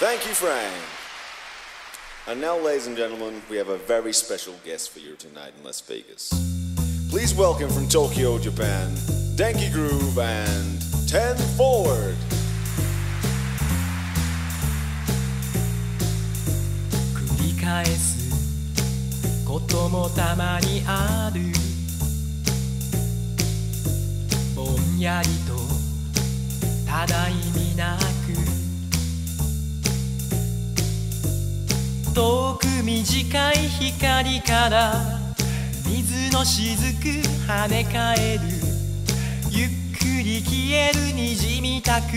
Thank you, Frank. And now, ladies and gentlemen, we have a very special guest for you tonight in Las Vegas. Please welcome from Tokyo, Japan, Denki Groove and 10 Forward. 遠く短い光から水の雫跳ね返る。ゆっくり消える滲みたく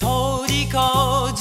通り越